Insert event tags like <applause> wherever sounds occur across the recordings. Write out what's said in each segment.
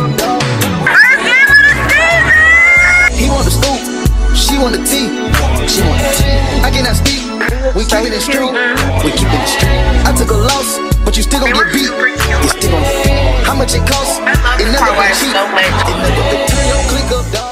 He want the scoop, she want the tea. She want the tea. I cannot speak. We keep it in street. We keep it in street. I took a loss, but you still gon' get beat. You still gon'. How much it costs? It never been cheap. It never been your click up, dog.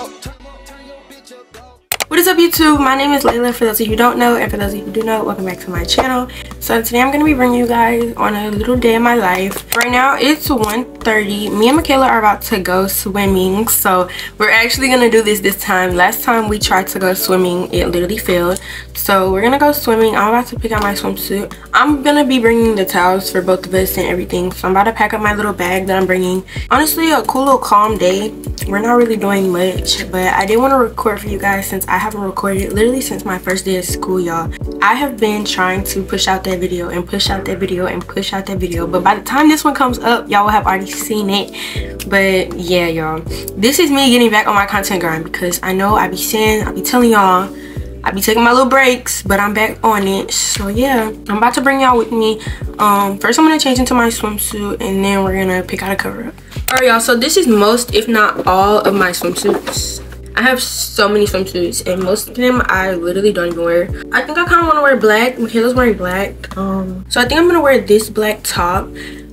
What is up YouTube? My name is Laila for those of you who don't know and for those of you who do know, welcome back to my channel. So today I'm going to be bringing you guys on a little day in my life. Right now it's 1.30. Me and Michaela are about to go swimming. So we're actually going to do this this time. Last time we tried to go swimming, it literally failed. So we're going to go swimming. I'm about to pick out my swimsuit. I'm going to be bringing the towels for both of us and everything. So I'm about to pack up my little bag that I'm bringing. Honestly, a cool little calm day. We're not really doing much, but I did want to record for you guys since I haven't recorded literally since my first day of school, y'all. I have been trying to push out that video and push out that video and push out that video, but by the time this one comes up, y'all will have already seen it. But yeah, y'all, this is me getting back on my content grind because I know I be saying, I be telling y'all, I be taking my little breaks, but I'm back on it. So yeah, I'm about to bring y'all with me. Um, first I'm gonna change into my swimsuit and then we're gonna pick out a cover up. Alright y'all, so this is most, if not all of my swimsuits. I have so many swimsuits and most of them I literally don't even wear. I think I kind of want to wear black. Michaela's wearing black. Um, so I think I'm going to wear this black top.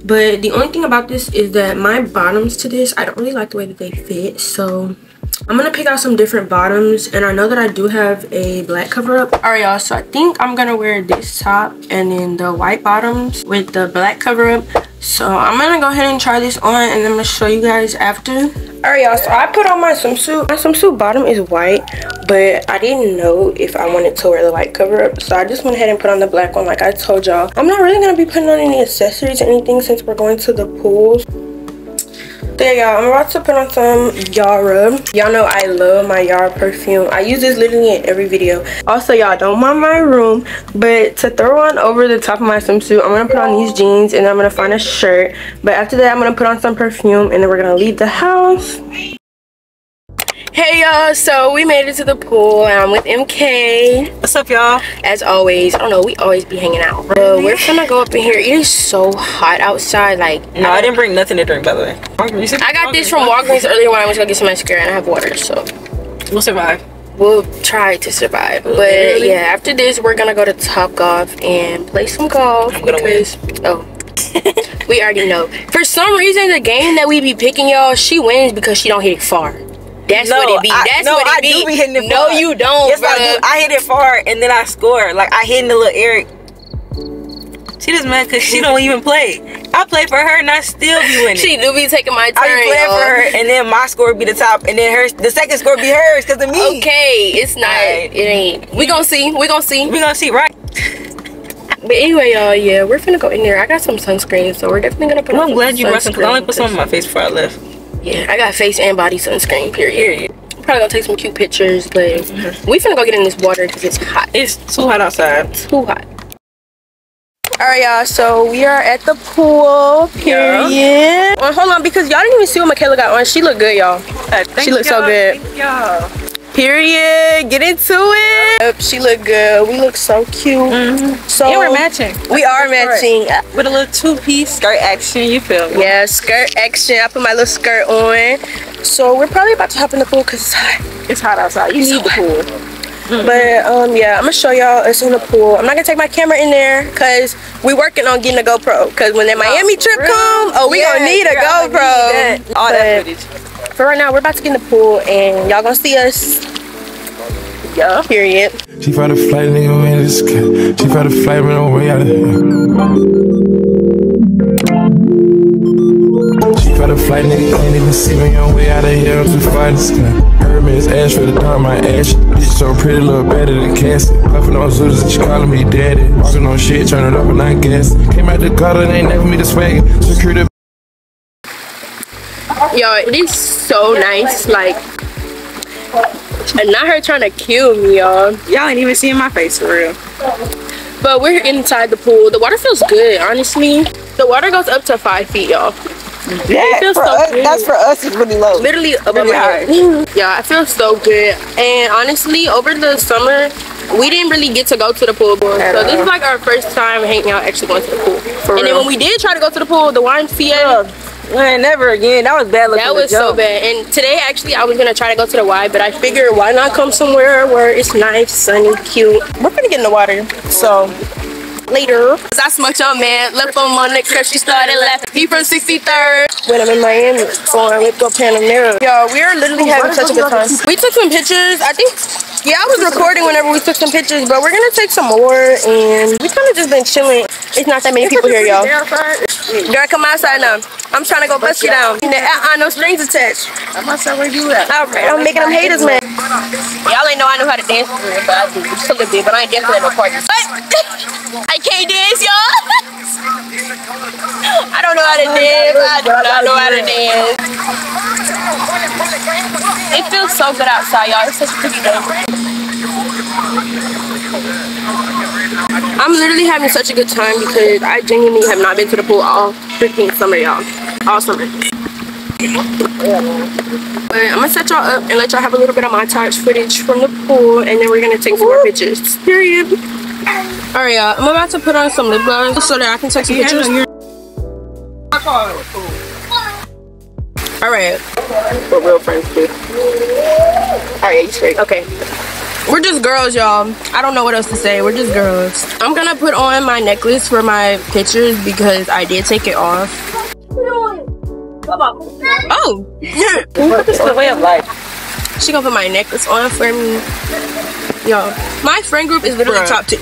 But the only thing about this is that my bottoms to this, I don't really like the way that they fit. So I'm gonna pick out some different bottoms and I know that I do have a black cover up. Alright y'all, so I think I'm gonna wear this top and then the white bottoms with the black cover up. So I'm gonna go ahead and try this on and I'm gonna show you guys after. Alright y'all, so I put on my swimsuit. My swimsuit bottom is white, but I didn't know if I wanted to wear the light cover up. So I just went ahead and put on the black one like I told y'all. I'm not really gonna be putting on any accessories or anything since we're going to the pool. There y'all, I'm about to put on some Yara. Y'all know I love my Yara perfume. I use this literally in every video. Also, y'all don't mind my room, but to throw on over the top of my swimsuit, I'm gonna put on these jeans and I'm gonna find a shirt. But after that, I'm gonna put on some perfume and then we're gonna leave the house. Hey y'all, so we made it to the pool and I'm with MK. What's up, y'all? As always, I don't know, we always be hanging out. But we're gonna go up in here. It is so hot outside, like No, I didn't bring nothing to drink, by the way. I got this from Walgreens earlier when I was gonna get some mascara and I have water, so We'll survive. we'll try to survive. But Literally. yeah, after this, we're gonna go to Topgolf and play some golf I'm gonna because oh, we already know. For some reason, the game that we be picking, y'all, she wins because she don't hit it far. That's No, what it be. I- That's no, what it I be. do be hitting it no, far. you don't, Yes, I do. I hit it far and then I score. Like I hit in the little Eric. She just mad because she don't even play. I play for her and I still be winning. She do be taking my turn, I be playing y'all. for her and then my score be the top and then her the second score be hers because of me. Okay, it's not. Alright. It ain't. We gonna see. We gonna see. We gonna see, right? But anyway, y'all, yeah, we're finna go in there. I got some sunscreen, so we're definitely gonna put Well, on I'm glad you brought some because I only put some on my face before I left. Yeah, I got face and body sunscreen, period. Period. Probably gonna take some cute pictures, but mm-hmm. we finna go get in this water because it's hot. It's too hot outside. too hot. Alright, y'all, so we are at the pool, period. Well, hold on, because y'all didn't even see what Michaela got on. She look good, y'all. She looks so good. Y'all. Period. Get into it. Yep, she look good. We look so cute. So And we're matching. We are matching. With a little two-piece skirt action, you feel me? Yeah, skirt action. I put my little skirt on. So we're probably about to hop in the pool because it's hot. It's hot outside. You It's need the hot. pool. But um, yeah, I'm gonna show y'all us in the pool. I'm not gonna take my camera in there because we working on getting a GoPro. Cause when that Miami trip real? come, oh, we gonna need a girl, I need GoPro. that. All that footage. For right now, we're about to get in the pool and y'all gonna see us. Yeah. Period. She found a flight, nigga, man, this cat. She found a flight, man, on way out of here. She found a flight, nigga, can't even see me on way out of here. I'm just flying the sky. Hermes, ash for the dawn, my ash. Bitch so pretty, look better than Cassie. Puffin' on Zooters she calling me daddy. Walking on shit, turn it up and I guess. Came out the gutter, they ain't never me the swag. Security Y'all, it is so nice. Like, and not her trying to kill me, y'all. Y'all ain't even seeing my face for real. But we're inside the pool. The water feels good, honestly. The water goes up to five feet, y'all. That, feels for so us, good. that's for us, it's really low. literally above Really my head. <laughs> yeah, I feel so good. And honestly, over the summer, we didn't really get to go to the pool. So At this is like our first time hanging out, actually going to the pool. For and then when we did try to go to the pool, the YMCA, Man, never again. That was bad looking. That was so bad. And today, actually, I was gonna try to go to the Y, but I figured why not come somewhere where it's nice, sunny, cute. We're gonna get in the water, so later. Cause I smoked on man, left on my neck cause she started laughing. He from 63rd. When I'm in Miami, going with go Panamera. Yo, we are literally having such a good time. We took some pictures. I think, yeah, I was recording whenever we took some pictures, but we're gonna take some more and we kind of just been chilling. It's not that many people here, y'all. Girl, come outside now. I'm trying to go bust you down. Uh-uh, no strings attached. I'm outside where you at. All right, I'm making them haters, man. Y'all ain't know I know how to dance for real, but I do just a little bit, but I ain't dancing at no party. I can't dance, y'all. <laughs> I don't know how to dance. I do not know how to dance. It feels so good outside, y'all. It's such a pretty day. I'm literally having such a good time because I genuinely have not been to the pool all freaking summer, y'all. All summer. But I'm gonna set y'all up and let y'all have a little bit of my touch footage from the pool and then we're gonna take some more pictures. Period. Alright y'all, I'm about to put on some lip gloss so that I can take some pictures. Alright. What real friends do. Alright, you straight. Okay. We're just girls, y'all. I don't know what else to say. We're just girls. I'm gonna put on my necklace for my pictures because I did take it off. Oh! It's the way of life. She gonna put my necklace on for me. Yo, my friend group is literally Bruh. top tier.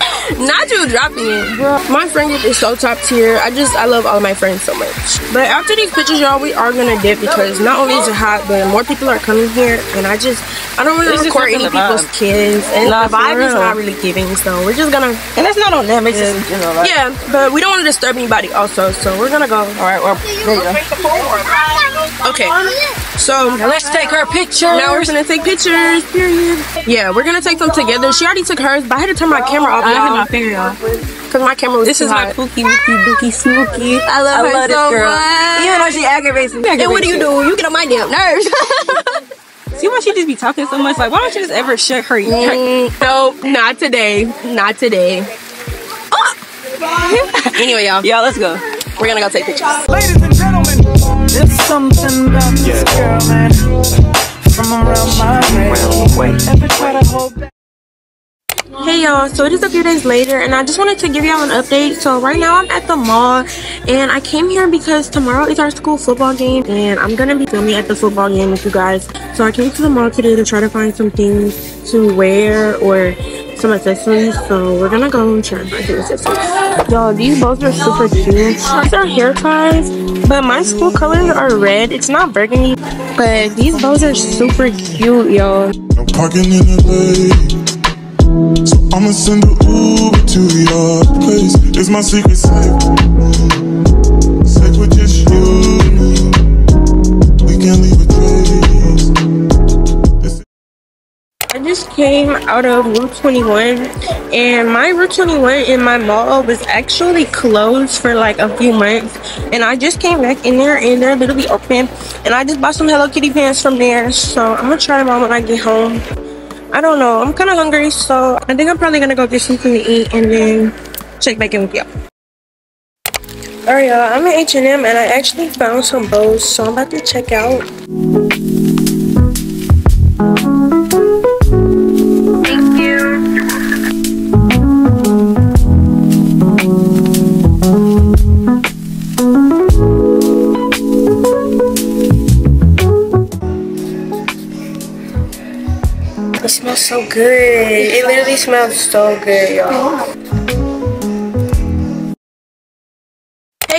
<laughs> Not you dropping it. My friend group is so top tier. I just, I love all of my friends so much. But after these pictures, y'all, we are gonna dip because not only is it hot, but more people are coming here. And I just, I don't really record any people's kids. And Nah, the vibe is not really giving. So we're just gonna, And that's not on them. It's just in general. Like, yeah, but we don't want to disturb anybody also. So we're gonna go. All right. Well, there you go. Okay. So Now let's take her picture. Now we're gonna take pictures. Period. Yeah, we're gonna take them together. She already took hers, but I had to turn my camera off, I hit y'all, my finger, y'all. because my camera was This too is my hot. pookie, wookie, dookie, snooky. I love I her love this so girl. much. Even though she aggravates me. And what do you do? You get on my damn nerves. <laughs> See why she just be talking so much? Like, why don't you just ever shut her? her Mm, no, not today. Not today. Ah! <laughs> anyway, y'all, Y'all, let's go. we're gonna go take pictures. Ladies and gentlemen, there's something about this girl, man. From around my way. Ever try to hold back? Hey y'all, so it is a few days later and I just wanted to give y'all an update. So right now I'm at the mall and I came here because tomorrow is our school football game and I'm gonna be filming at the football game with you guys. So I came to the mall today to try to find some things to wear or some accessories. So we're gonna go and try and find some accessories. Y'all, these bows are super cute. These are hair ties, but my school colors are red. It's not burgundy, but these bows are super cute, y'all. Parking in LA. So I'ma send Uber to your place. It's my secret safe. Safe with just you and me. We can leave a trace. I just came out of rue21 and my rue21 in my mall was actually closed for like a few months and I just came back in there and they're literally open and I just bought some Hello Kitty pants from there so I'm gonna try them on when I get home. I don't know, I'm kind of hungry so I think I'm probably gonna go get something to eat and then check back in with y'all. Alright y'all, I'm at H&M and I actually found some bows so I'm about to check out. Smells so good. It literally smells so good, y'all.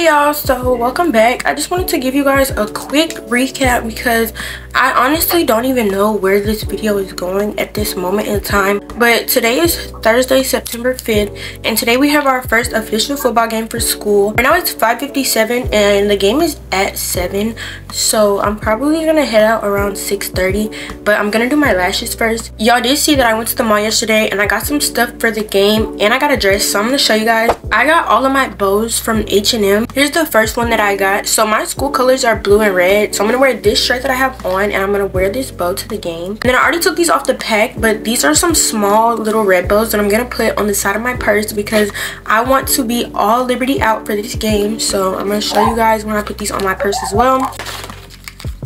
Y'all, so welcome back. I just wanted to give you guys a quick recap because I honestly don't even know where this video is going at this moment in time. But today is Thursday, September 5th, and today we have our first official football game for school. Right now it's 5.57 and the game is at 7, so I'm probably gonna head out around 6.30, but I'm gonna do my lashes first. Y'all did see that I went to the mall yesterday and I got some stuff for the game and I got a dress, so I'm gonna show you guys. I got all of my bows from H&M. Here's the first one that I got. So my school colors are blue and red. So I'm gonna wear this shirt that I have on and I'm gonna wear this bow to the game. And then I already took these off the pack, but these are some small little red bows that I'm gonna put on the side of my purse because I want to be all Liberty out for this game. So I'm gonna show you guys when I put these on my purse as well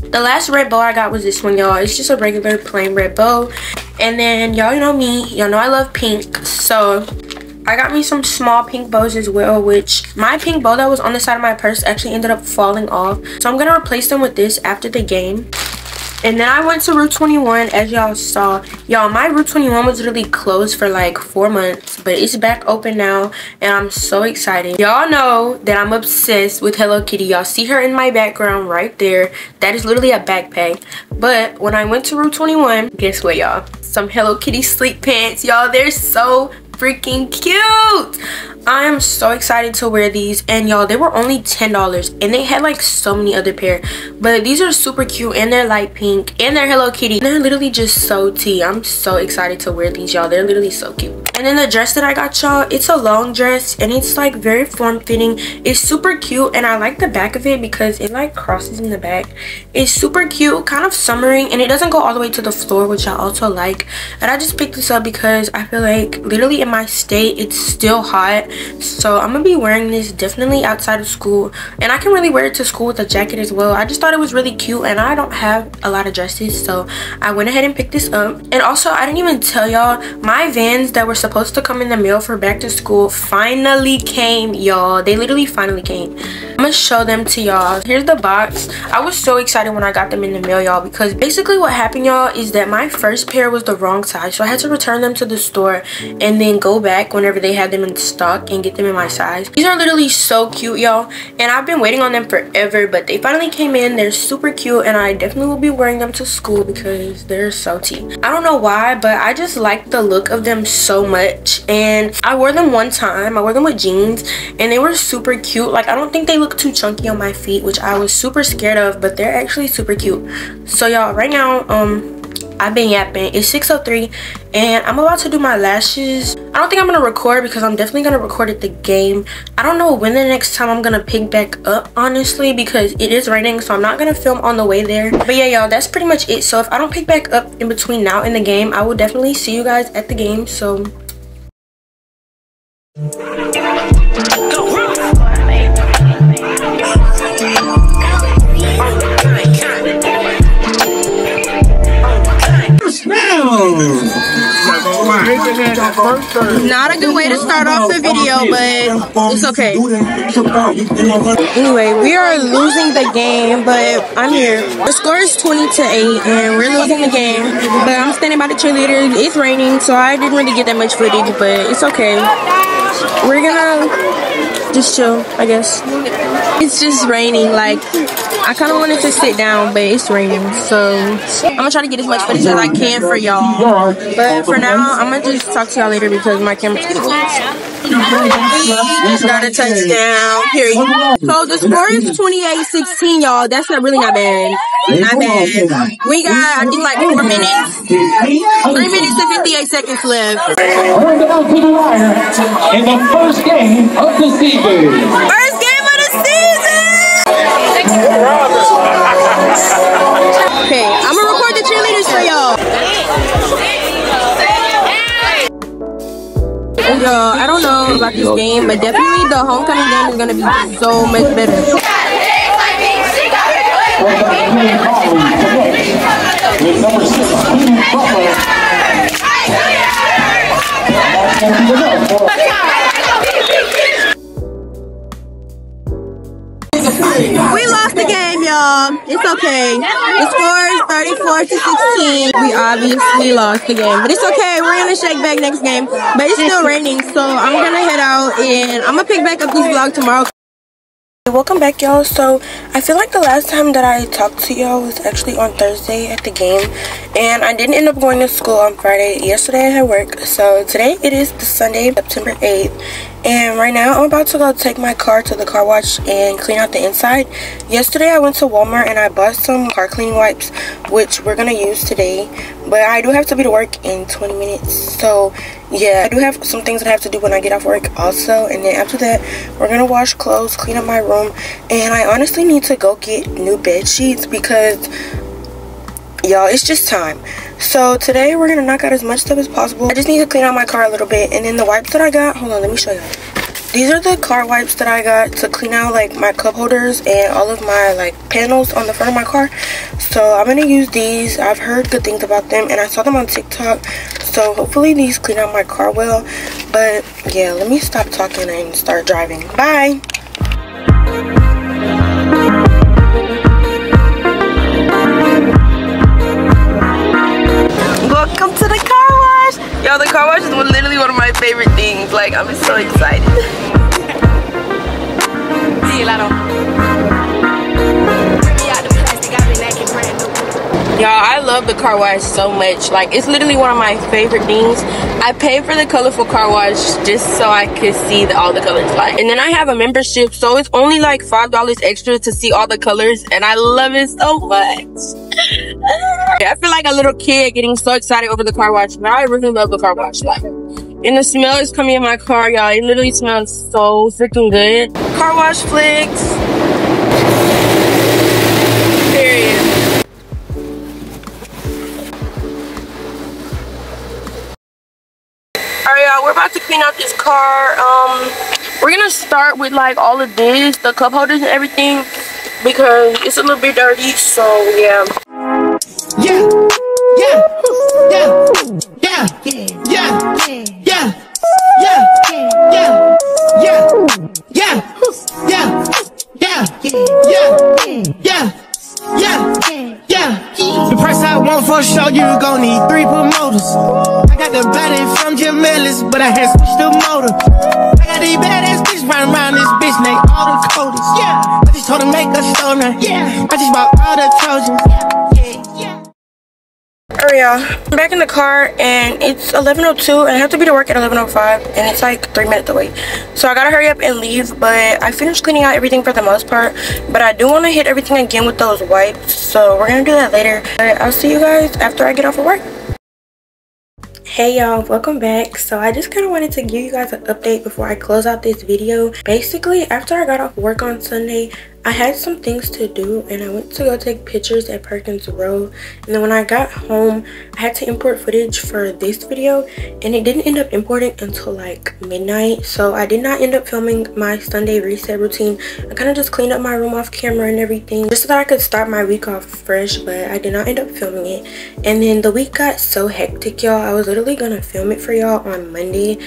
the last red bow i got was this one y'all it's just a regular plain red bow and then y'all know me y'all know i love pink so I got me some small pink bows as well, which my pink bow that was on the side of my purse actually ended up falling off. So I'm going to replace them with this after the game. And then I went to rue21 as y'all saw. Y'all, my rue21 was really closed for like four months. But it's back open now. And I'm so excited. Y'all know that I'm obsessed with Hello Kitty. Y'all see her in my background right there. That is literally a backpack. But when I went to rue21, guess what y'all? Some Hello Kitty sleep pants. Y'all, they're so freaking cute. I am so excited to wear these. And y'all they were only ten dollars and they had like so many other pair. But these are super cute and they're light pink and they're hello kitty. They're literally just so tea. I'm so excited to wear these y'all. They're literally so cute. And then the dress that i got y'all it's a long dress and it's like very form-fitting. It's super cute and i like the back of it because it like crosses in the back. It's super cute kind of summery and it doesn't go all the way to the floor which i also like. And i just picked this up because i feel like literally in my state it's still hot. So i'm gonna be wearing this definitely outside of school. And i can really wear it to school with a jacket as well. I just thought it was really cute and i don't have a lot of dresses so i went ahead and picked this up. And also i didn't even tell y'all my vans that were supposed to come in the mail for back to school finally came y'all. They literally finally came. I'm gonna show them to y'all. Here's the box. I was so excited when i got them in the mail y'all because basically what happened y'all is that my first pair was the wrong size so i had to return them to the store and then go back whenever they had them in stock and get them in my size. These are literally so cute, y'all. And I've been waiting on them forever, but they finally came in. They're super cute, and I definitely will be wearing them to school because they're so tea. I don't know why, but I just like the look of them so much. And I wore them one time. I wore them with jeans, and they were super cute. Like, I don't think they look too chunky on my feet, which I was super scared of, but they're actually super cute. So, y'all, right now, um, I've been yapping. It's 6.03 and I'm about to do my lashes. I don't think I'm going to record because I'm definitely going to record at the game. I don't know when the next time I'm going to pick back up, honestly, because it is raining. So I'm not going to film on the way there. But yeah, y'all, that's pretty much it. So if I don't pick back up in between now and the game, I will definitely see you guys at the game. So... Not a good way to start off the video, but it's okay. Anyway, we are losing the game, but I'm here. The score is 20 to 8, and we're losing the game. But I'm standing by the cheerleaders. It's raining, so I didn't really get that much footage, but it's okay. We're gonna just chill, I guess. It's just raining, like I kind of wanted to sit down, but it's raining. So I'm to try to get as much footage as I can for y'all. But for now, I'm to just talk to y'all later because my camera's going to Got a touchdown. Period. So the score is 28-16, y'all. That's not really not bad. Not bad. We got, I think, like four minutes. Three minutes and 58 seconds left. In the first game of the season. Okay, I'm gonna record the cheerleaders for y'all. Oh, Yo, I don't know about this game, but definitely the homecoming game is gonna be so much better. Okay. The score is 34 to 16. We obviously lost the game, but it's okay. We're gonna shake back next game. But it's still raining, so I'm gonna head out and I'm gonna pick back up this vlog tomorrow. Welcome back y'all. So I feel like the last time that I talked to y'all was actually on Thursday at the game and I didn't end up going to school on Friday. Yesterday I had work. So today it is the Sunday, September 8th and right now I'm about to go take my car to the car wash and clean out the inside. Yesterday I went to Walmart and I bought some car cleaning wipes which we're gonna use today. But i do have to be to work in 20 minutes. So yeah i do have some things that i have to do when i get off work also. And then after that we're gonna wash clothes clean up my room. And i honestly need to go get new bed sheets because y'all it's just time so today we're gonna knock out as much stuff as possible. I just need to clean out my car a little bit and then the wipes that i got hold on let me show you these are the car wipes that i got to clean out like my cup holders and all of my like panels on the front of my car. So i'm gonna use these. I've heard good things about them and i saw them on tiktok. So hopefully these clean out my car well. But yeah let me stop talking and start driving. Bye y'all the car wash is literally one of my favorite things. Like i'm so excited Y'all, I love the car wash so much. Like, it's literally one of my favorite things. I pay for the colorful car wash just so I could see the, all the colors. Like, and then I have a membership, so it's only like $5 extra to see all the colors, and I love it so much. <laughs> I feel like a little kid getting so excited over the car wash, but I really love the car wash. Like, and the smell is coming in my car, y'all. It literally smells so freaking good. Car wash flicks. Car. Um, we're gonna start with like all of this, the cup holders and everything, because it's a little bit dirty. So yeah. Yeah, yeah, I just bought all the Trojans. Alright, y'all. I'm back in the car and it's 11.02 and I have to be to work at 11.05 and it's like three minutes away. So I gotta hurry up and leave, but I finished cleaning out everything for the most part. But I do want to hit everything again with those wipes, so we're gonna do that later. But I'll see you guys after I get off of work. Hey y'all, welcome back. So I just kind of wanted to give you guys an update before I close out this video. Basically, after I got off work on Sunday, I had some things to do and I went to go take pictures at Perkins Road and then when I got home I had to import footage for this video and it didn't end up importing until like midnight. So I did not end up filming my Sunday reset routine. I kind of just cleaned up my room off camera and everything just so that I could start my week off fresh but I did not end up filming it. And then the week got so hectic y'all. I was literally gonna film it for y'all on Monday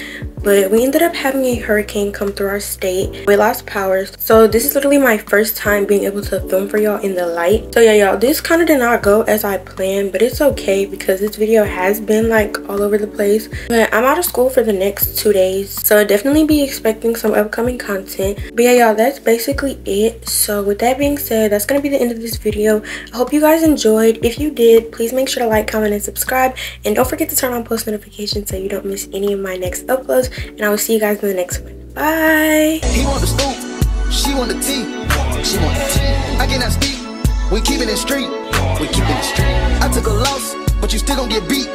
but we ended up having a hurricane come through our state. We lost power. So this is literally my first time being able to film for y'all in the light. So yeah y'all this kind of did not go as i planned but it's okay because this video has been like all over the place. But i'm out of school for the next two days so definitely be expecting some upcoming content. But yeah y'all that's basically it. So with that being said that's gonna be the end of this video. I hope you guys enjoyed. If you did please make sure to like comment and subscribe. And don't forget to turn on post notifications so you don't miss any of my next uploads. And I will see you guys in the next one. Bye. She want the tea. She want the tea. I cannot speak. We keeping it street. We keeping it street. I took a loss, but you still gon' get beat.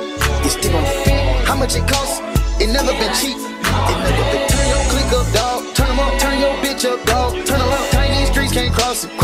You still gon' get beat. How much it cost? It never been cheap. It never been. Turn your click up, dog. Turn 'em up. Turn your bitch up, dog. Turn around. Tiny streets can't cross it.